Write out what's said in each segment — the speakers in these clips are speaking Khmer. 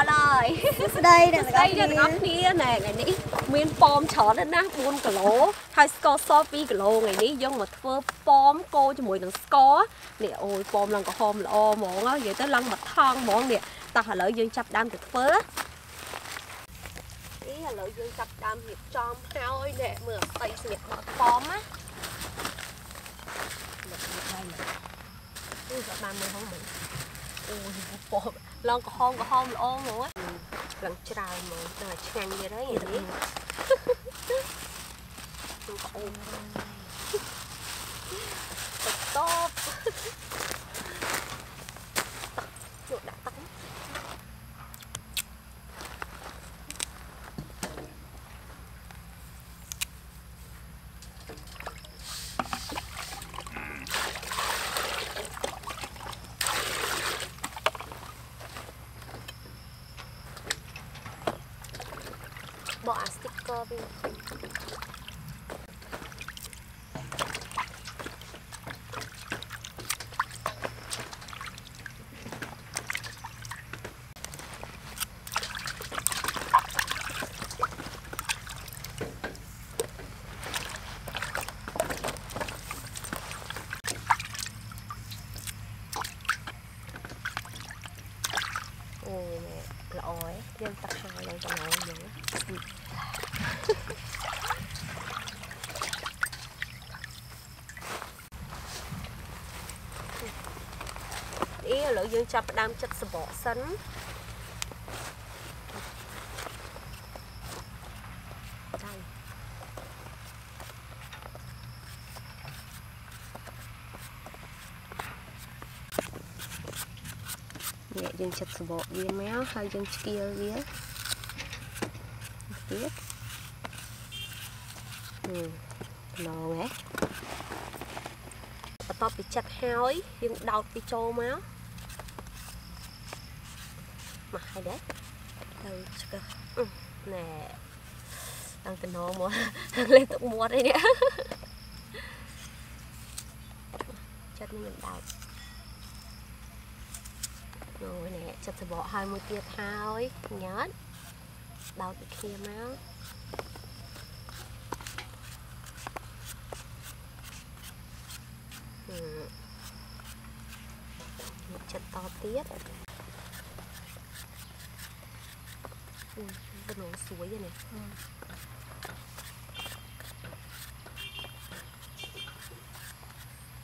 ល់ហើយស្ដីអ្នកស្ដីយើងទាំងអស់គ្នាណែថ្ងៃនេះមានប៉មច្រើនណាស់4គីឡូហើយស្ករស2គីឡូថ្ងៃនេះយើងមកធ្វើប៉មកូរជាមួយនឹងស្ករនេះអូយប៉មឡើងក្រហមល្អហ្មងនិយាយទៅឡើងមកថងហ្មងនេះតោះឥឡូវយើងចាប់ដើមទៅធ្វើនេះឥឡូវយើងចាប់ដើមរៀបចំហើយនេះមើលអស្ដីស្លៀកមកប៉មណាមកនេះហើយនេះចាប់បានមើលហងមើលអូយប៉ម ឡើងក្រហមក្រហមល្អហ្មងឡើងច្រើនហ្មងដល់ឆ្ងាញ់ទៀតហើយនេះទៅអូនតបយកដាក់ទឹកបកអា ស្ទីកវាអូ ល្អឯងយើងទឹកហើយឡើងចំណងយើងអីឥឡូវយើងចាប់ផ្ដើមចិត្តសបកសិនចា នេះយើងចិត្តសបកវាមកហើយយើងឆ្កៀលវាទៀតហឹមឡងហ៎បន្ទាប់ពីចិត្តហើយយើងដោតពីចូលមកមកហើយដែរទៅឆ្កឹះណែដល់កណោមកលេងទឹកមាត់អីនេះចិត្តនេះមិនដោត rồi nè chặt thử bỏ hai mươi tia thôi nhớ đào từ kia máu ừ. chặt to tiết ừ, cái nổ suối vậy này ừ.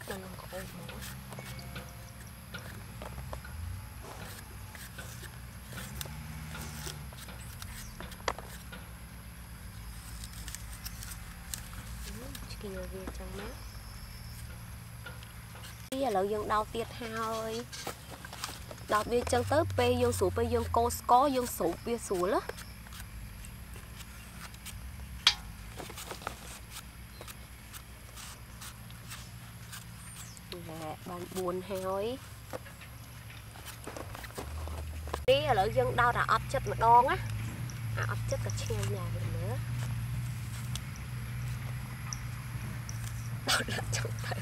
Đang có ôm nữa. ឆ្កៀ លវាចឹងណាឥឡូវយើងដោតទៀតហើយដោតវាចឹងទៅពេលយើងស្រួលពេលយើងកូរស្ករយើងស្រូបវាស្រួលណាបាន4ហើយនេះឥឡូវយើងដោតអាអត់ចិត្តម្ដងណាអាអត់ចិត្តក៏ឆ្ងាញ់ដែរ là trong tay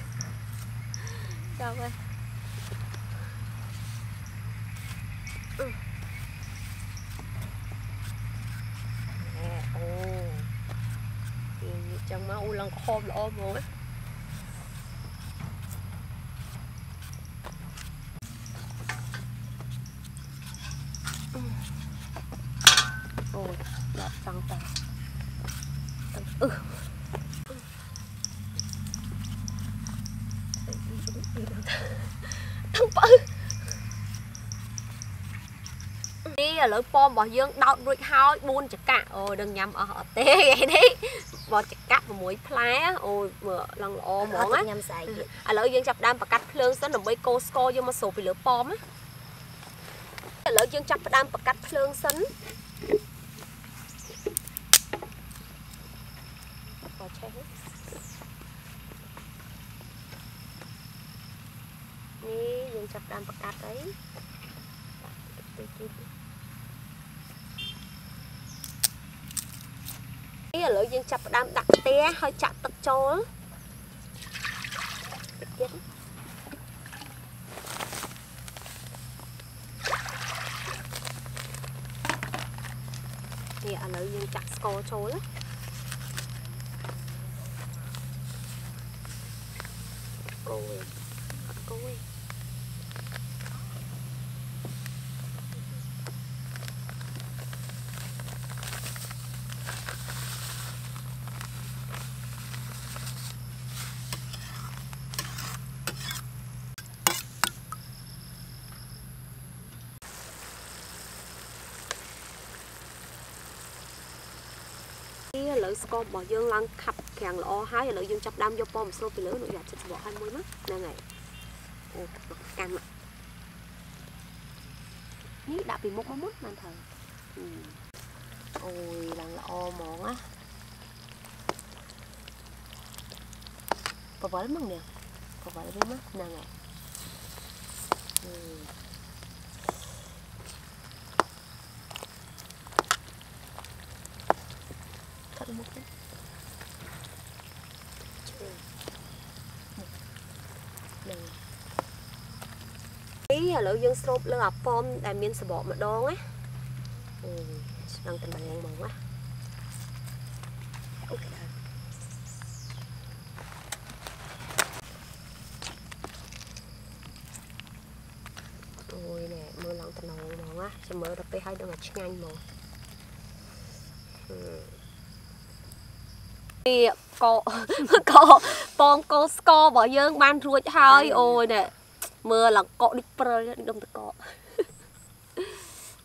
Xong rồi ừ. Nè, ồ. Thì chẳng mà u lăng khom là ôm rồi ừ. ôi lọt trong tay. Ừ. នេះឥឡូវប៉មរបស់យើងដោតរួចហើយ4ចកាអូដឹងញ៉ាំអស់អត់ទេថ្ងៃនេះបចកា6ផ្លែអូយមើលឡើងល្អហ្មងណាញ៉ាំស្អែកទៀតឥឡូវយើងចាប់ផ្ដើមបកាត់ភ្លើងសិនដើម្បីកូរស្ករយកមកស្រូបពីលើប៉មណាឥឡូវយើងចាប់ផ្ដើមបកាត់ភ្លើងសិនបឆេះនេះយើងចាប់ផ្ដើមបកាត់អីតិចតិច ឥឡូវយើងចាប់ផ្ដើមដាក់ខ្ទះហើយចាក់ទឹកចូលតិចទៀតឥឡូវយើងចាក់ស្ករចូលណាកូរអត់កូរ ស្កររបស់យើងឡើងខាប់ក្រាំងល្អហើយឥឡូវយើងចាប់ដើមយកពណ៌ម្សៅពីលើនោះយកចិត្តសបកឲ្យមួយមកហ្នឹងហើយអូកាន់មកនេះដាក់ពីមុខមកមុនបានត្រូវអូយឡើងល្អហ្មងណាកវលមកនេះកវលវិញមកហ្នឹងហើយ អឺកាត់មុខទៅនឹងនេះឥឡូវយើងស្រូបលើអាប៉មដែលមានសបកម្ដងណាអូស្ដឹងតំណែងហ្មងណាអូខេអូយណែមើលឡើងតំណងហ្មងណាចាំមើលទៅពេលឲ្យដឹងតែឆ្ងាញ់ហ្មងអឺ នេះកកបងកោស្ករបស់យើងបានរួចហើយអូយណែមើលឡើងកកដូចព្រិលដូចដុំតកក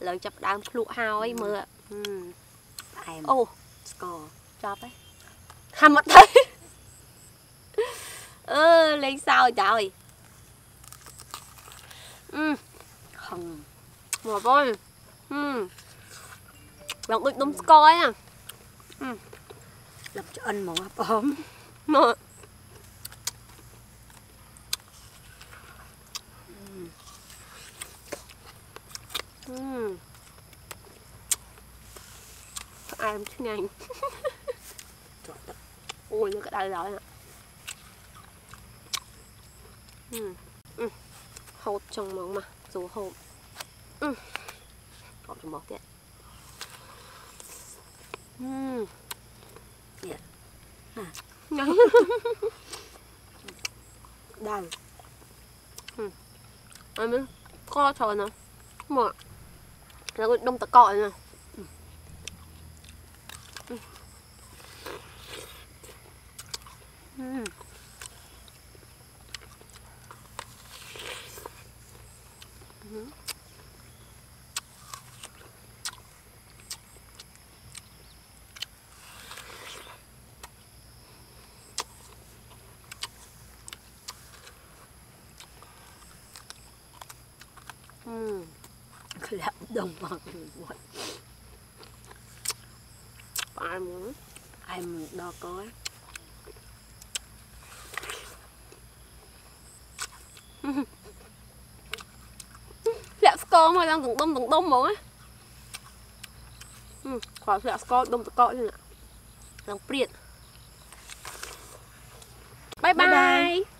ឡើងចាប់ដើមភ្លក់ហើយមើលផ្អែមអូស្កចាប់ហើយហាំអត់ទៅអឺលេងសើចហើយអឺហឹងមកបងអឺឡើងដូចដុំស្កឯណាអឺ lập cho ăn món hấp ốm mà uhm. ai em chứ nhanh ui nó cái đây rồi nè ừ. ừ. hột trong món mà dù hột ừ. hột trong món kìa ừ. ដែរអត់មានកច្រើនណាស់មក ngắn đàn ừ. à, co tròn nè mà là đông tạc cọi nè Mm. Lạp đồng bằng quậy Ai muốn? Ai muốn đo có Lạp score mà đang từng đông từng đông mà á. Ừ, khỏi lạp score đông từng cọ như nè. Đang priệt Bye bye, bye, bye.